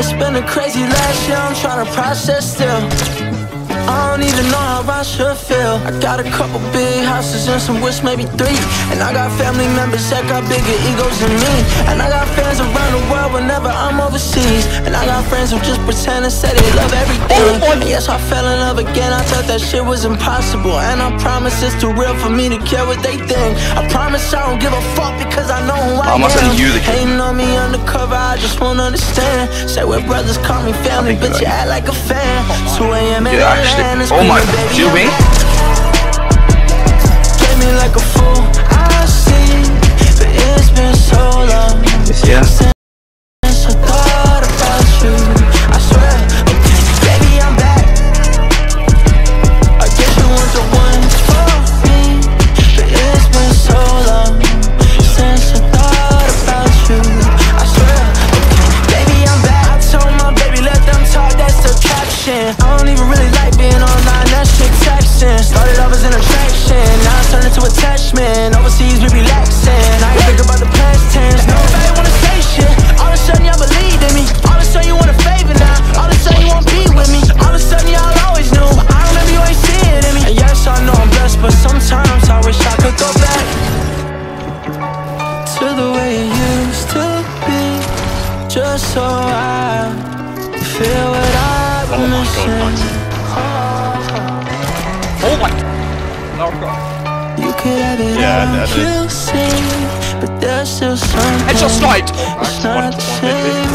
It's been a crazy last year, I'm trying to process still. I don't even know how I should feel. I got a couple big houses and some wish maybe three. And I got family members that got bigger egos than me. And I got friends who just pretend and say they love everything. Oh, and yes, I fell in love again. I thought that shit was impossible. And I promise it's too real for me to care what they think. I promise I don't give a fuck because I know who I I'm not you, the kid. Hating on me undercover, I just won't understand. Say we're brothers, call me family, but you're act like a fan. 2 a.m. in Yeah, actually. Oh my, baby, do you mean? So I feel what I was Oh my missing god, Maxi. Oh my. No, I've. You could have it Yeah, all you see, but there's still something. Headshot sniped! It's not the same.